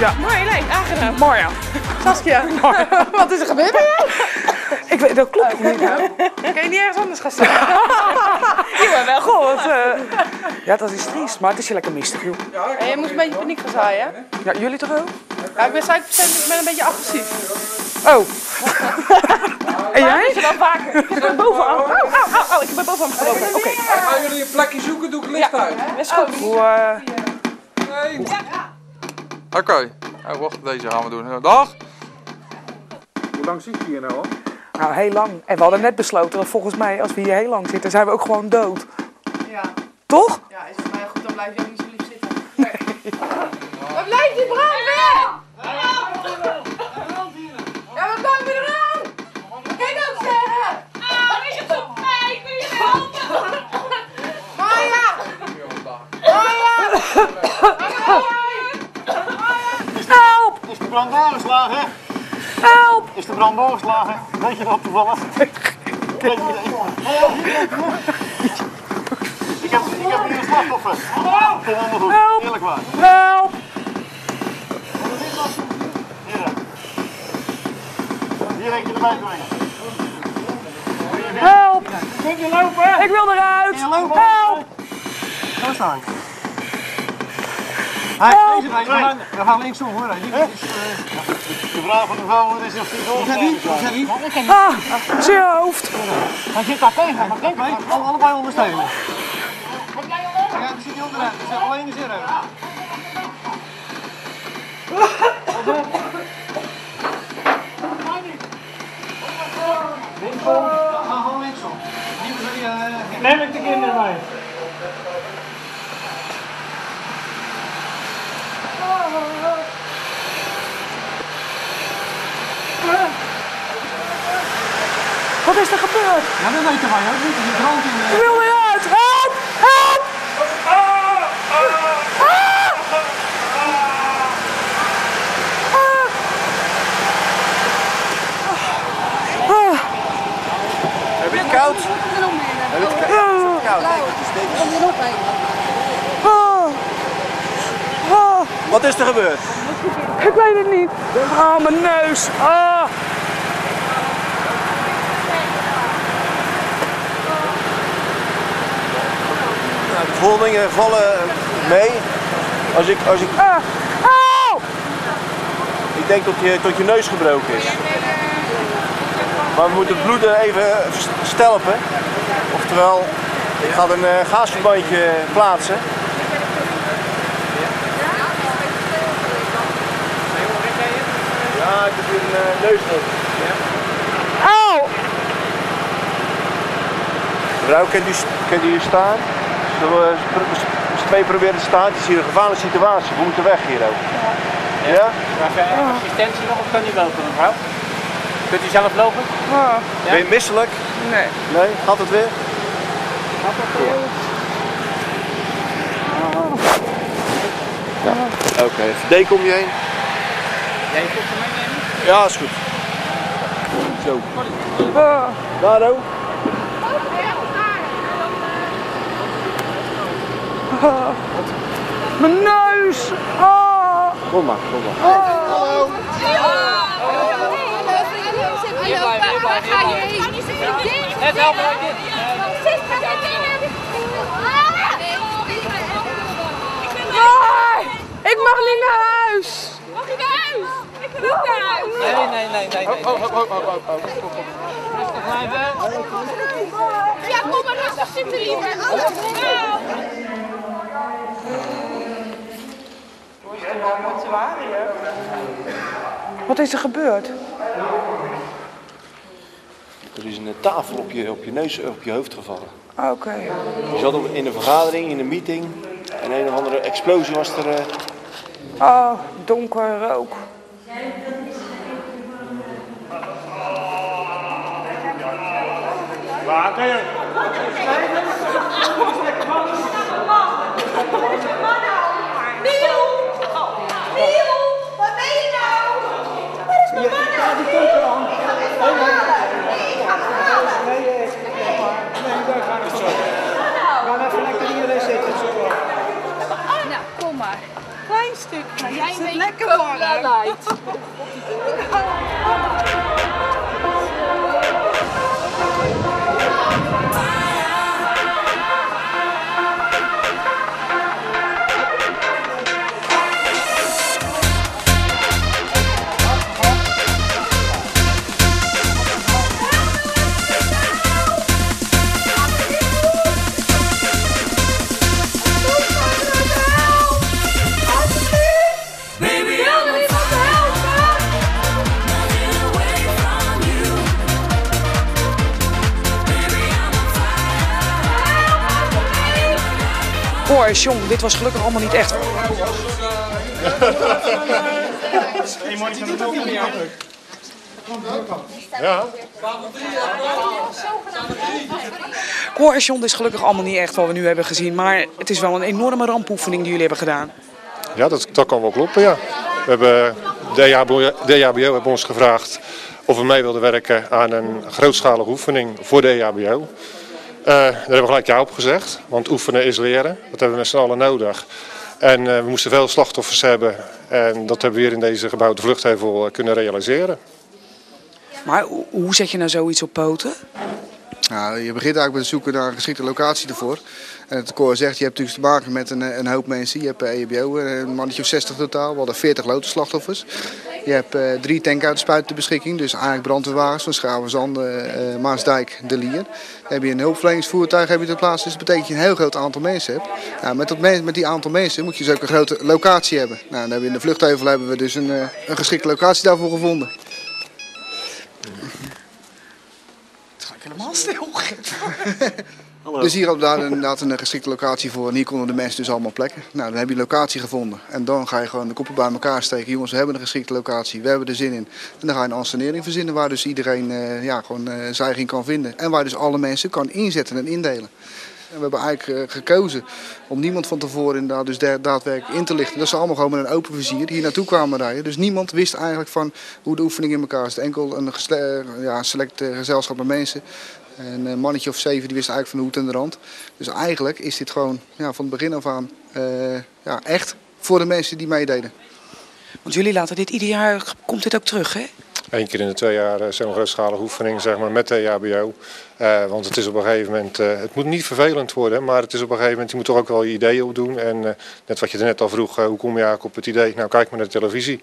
Ja. Mooi, leuk, aangenaam. Marja. Saskia, wat is er gebeurd bij jou? Ik weet, dat klopt niet, hè? Kan je niet ergens anders gaan staan? Ja, wel goed. Eh, ja, dat is triest, maar het is hier lekker mistig, joh. En je moest een beetje paniek gaan zaaien, hè? Ja, jullie toch ook? Ja, ik ben ik ben een beetje agressief. Oh. en jij? Ik wel vaker. Ik ben bovenaan. Au, au, au, au, ik ben bovenaan gelopen. Oké. Gaan jullie een plekje zoeken? Doe ik licht uit. Is goed. Hoe, eh, Nee. Oké. Oh, wacht, deze gaan we doen. Dag. Hoe lang zit je hier nou al? nou, heel lang. En we hadden net besloten dat volgens mij, als we hier heel lang zitten, zijn we ook gewoon dood. Ja. Toch? Ja, is voor mij goed, dan blijf je ook niet zo lief zitten. Waar blijft die brand weer? Ja, wat dank je eraan? Kijk ook zeggen! Ah, is het op mij? Ik wil je helpen. Maya! Maya! Help! Is de brand doorgeslagen? Help! Is de brand doorgeslagen? Weet je dat toevallig? Je? Ik heb, ik heb hier een slachtoffer. Ik vind het helemaal goed. Eerlijk waar. Help! Hier. Hier heb je erbij brengen. Help! Kun je lopen? Ik wil eruit! Help! Daar sta deze wij, we, gaan, we gaan linksom hoor. Is, uh, de vraag van de vrouw is of die doorgeslagen is. Ah, zie je hoofd. Hij zit daar tegen, maar kijk, alle- allebei ondersteunen. Ja, die zit hier onderuit. Dat is alleen de zin Linksom, ga gewoon linksom. Eh, Neem ik de kinderen mee. Wat is er gebeurd? Ja, dat weten wij ook niet. Er brand in. Ik wil eruit! Help! Help! Heb je het koud? Heb je het koud? koud? Ah, ah, Wat is er gebeurd? ik weet het niet. Ah, mijn neus. Ah. Nou, de verwondingen vallen mee. Als ik, als ik, Ah. Ik denk dat je, tot je neus gebroken is. Maar we moeten het bloed er even stelpen. Oftewel, ik ga een uh, gaasverbandje plaatsen. Ja, ik heb een uh, neusdruk. Au! Mevrouw, kent u, kent u hier staan? Zullen we twee proberen te staan? Het is hier een gevaarlijke situatie. We moeten weg hier ook. Ja? assistentie nog of kan u lopen, mevrouw? Kunt u zelf lopen? Ah, Ben je misselijk? nee. Nee? Gaat het weer? Ja. Oké, even deken om je heen. Jij kunt hem meenemen? Ja, is goed. Zo. Ah. Daar ook. Ah. Mijn neus! Ah. Kom maar, kom maar. Waar ga je heen? Net helpen uit dit. Ah. Ik mag niet naar huis! Mag je naar huis? Ook naar huis. Nee, nee, nee, nee. nee. Oh, oh, oh, oh, oh, oh. Kom. Rustig blijven. Ja, kom maar rustig zitten liever. Wat is er gebeurd? Er is een tafel op je, op je neus, op je hoofd gevallen. Oké. Je zat op- in een vergadering, in een meeting. En een of andere explosie was er. eh, Oh, donker rook. Niel! Niel! Wat ben je nou? Waar is mijn man nou? Ik ga halen. Ik ga hem halen. Nou, kom maar. Klein stuk. Nou, jij een beetje lekker Cor, John, dit was gelukkig allemaal niet echt. Ja. Cor en John, dit is gelukkig allemaal niet echt wat we nu hebben gezien. Maar het is wel een enorme rampoefening die jullie hebben gedaan. Ja, dat, dat kan wel kloppen, ja. We hebben, DHBO, DHBO hebben ons gevraagd of we mee wilden werken aan een grootschalige oefening voor de DHBO. Eh, daar hebben we gelijk ja op gezegd, want oefenen is leren. Dat hebben we met z'n allen nodig. En eh, we moesten veel slachtoffers hebben en dat hebben we hier in deze gebouwde vluchtheuvel eh, kunnen realiseren. Maar hoe- zet je nou zoiets op poten? Nou, je begint eigenlijk met het zoeken naar een geschikte locatie ervoor. En het koor zegt, je hebt natuurlijk te maken met een, een hoop mensen. Je hebt EBO een mannetje of 60 totaal. We hadden 40 lotenslachtoffers. Je hebt eh, drie tankuitspuiten ter beschikking. Dus eigenlijk brandweerwagens van Schavenzanden, eh Maasdijk, De Lier. Dan heb je een hulpverleningsvoertuig heb je ter plaatse. Dus dat betekent dat je een heel groot aantal mensen hebt. Nou, met, dat men- met die aantal mensen moet je dus ook een grote locatie hebben. Nou, dan hebben we in de vluchtheuvel hebben we dus een, eh, een geschikte locatie daarvoor gevonden. Helemaal stil. Dus hier hadden we daar inderdaad een geschikte locatie voor. En hier konden de mensen dus allemaal plekken. Nou, dan heb je locatie gevonden. En dan ga je gewoon de koppen bij elkaar steken. Jongens, we hebben een geschikte locatie. We hebben er zin in. En dan ga je een ansenering verzinnen waar dus iedereen eh, ja, gewoon eh, eigen kan vinden. En waar dus alle mensen kan inzetten en indelen. En we hebben eigenlijk eh, gekozen om niemand van tevoren inderdaad dus da- daadwerkelijk in te lichten. Dat ze allemaal gewoon met een open vizier hier naartoe kwamen rijden. Dus niemand wist eigenlijk van hoe de oefening in elkaar zit. Enkel een ja, select eh, gezelschap met mensen. En een mannetje of zeven die wist eigenlijk van de hoed en de rand. Dus eigenlijk is dit gewoon ja, van het begin af aan eh, ja, echt voor de mensen die meededen. Want jullie laten dit ieder jaar, komt dit ook terug hè? Eén keer in de twee jaar eh, zo'n grootschalige oefening zeg maar, met de EHBO. Eh, want het is op een gegeven moment, eh, het moet niet vervelend worden, maar het is op een gegeven moment, je moet toch ook wel je ideeën opdoen. En eh, net wat je er net al vroeg, hoe kom je eigenlijk op het idee? Nou, kijk maar naar de televisie.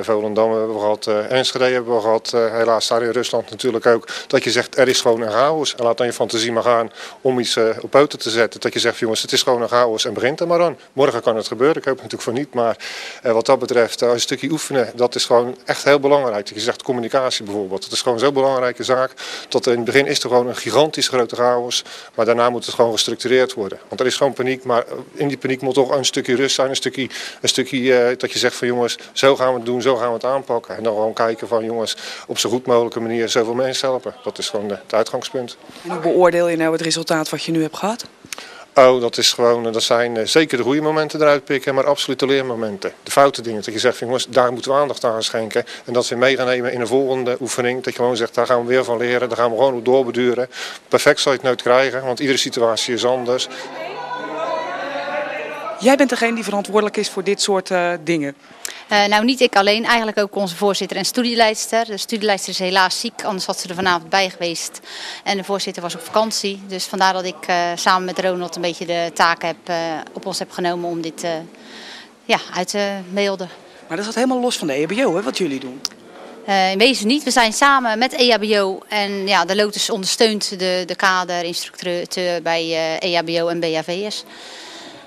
Volendam hebben we gehad, eh Enschede hebben we gehad, eh, helaas daar in Rusland natuurlijk ook. Dat je zegt, er is gewoon een chaos. En laat dan je fantasie maar gaan om iets op poten te zetten. Dat je zegt, jongens, het is gewoon een chaos en begint er maar aan. Morgen kan het gebeuren, ik hoop natuurlijk voor niet. Maar wat dat betreft, eh, een stukje oefenen, dat is gewoon echt heel belangrijk. Dat je zegt communicatie bijvoorbeeld. Dat is gewoon zo'n belangrijke zaak. Tot in het begin is er gewoon een gigantisch grote chaos. Maar daarna moet het gewoon gestructureerd worden. Want er is gewoon paniek. Maar in die paniek moet toch een stukje rust zijn. Een stukje, een stukje eh, dat je zegt van jongens, zo gaan we het doen, zo gaan we het aanpakken. En dan gewoon kijken van jongens, op zo goed mogelijke manier zoveel mensen helpen. Dat is gewoon het uitgangspunt. Hoe beoordeel je nou het resultaat wat je nu hebt gehad? Oh, dat is gewoon, eh, dat zijn eh, zeker de goede momenten eruit pikken, maar absoluut de leermomenten. De foute dingen, dat je zegt jongens, daar moeten we aandacht aan schenken. En dat we mee gaan nemen in een volgende oefening. Dat je gewoon zegt, daar gaan we weer van leren, daar gaan we gewoon op doorbeduren. Perfect zal je het nooit krijgen, want iedere situatie is anders. Jij bent degene die verantwoordelijk is voor dit soort eh, dingen. Eh, nou, niet ik alleen, eigenlijk ook onze voorzitter en studieleidster. De studieleidster is helaas ziek, anders had ze er vanavond bij geweest. En de voorzitter was op vakantie. Dus vandaar dat ik eh, samen met Ronald een beetje de taak heb, op ons heb genomen om dit ja, uit te beelden. Maar dat staat helemaal los van de EHBO, hè, wat jullie doen. Eh, in wezen niet. We zijn samen met EHBO en ja, de Lotus ondersteunt de, de kaderinstructeur bij eh, EHBO en BHVS.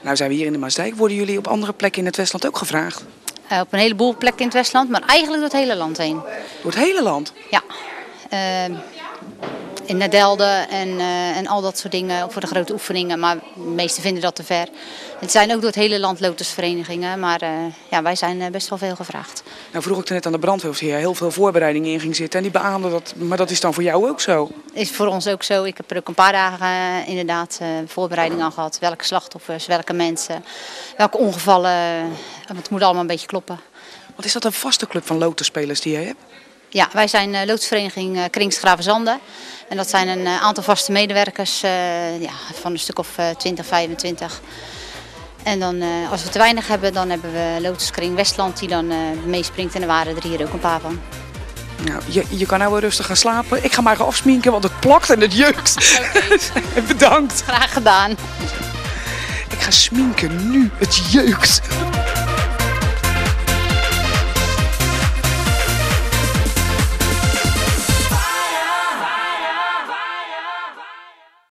Nou zijn we hier in de Maasdijk. Worden jullie op andere plekken in het Westland ook gevraagd? Eh, op een heleboel plekken in het Westland, maar eigenlijk door het hele land heen. Door het hele land? Ja. Eh, in Nadelden en, eh, en al dat soort dingen voor de grote oefeningen. Maar de meesten vinden dat te ver. Het zijn ook door het hele land lotusverenigingen. Maar eh, ja, wij zijn eh, best wel veel gevraagd. Nou vroeg ik er net aan de brandweer of hier heel veel voorbereidingen in ging zitten. En die beaamden dat, maar dat is dan voor jou ook zo. Is voor ons ook zo. Ik heb er ook een paar dagen inderdaad voorbereiding aan gehad. Welke slachtoffers, welke mensen, welke ongevallen. Het moet allemaal een beetje kloppen. Wat is dat een vaste club van lotusspelers die jij hebt? Ja, wij zijn eh, loodvereniging eh, Kringsgravenzanden. En dat zijn een eh, aantal vaste medewerkers ja, van een stuk of eh, 20, 25. En dan, als we te weinig hebben, dan hebben we Lotuskring Westland die dan meespringt. En er waren er hier ook een paar van. Nou, je, je kan nou wel rustig gaan slapen. Ik ga maar gaan afsminken, want het plakt en het jeukt. Bedankt. Graag gedaan. Ik ga sminken nu. Het jeukt.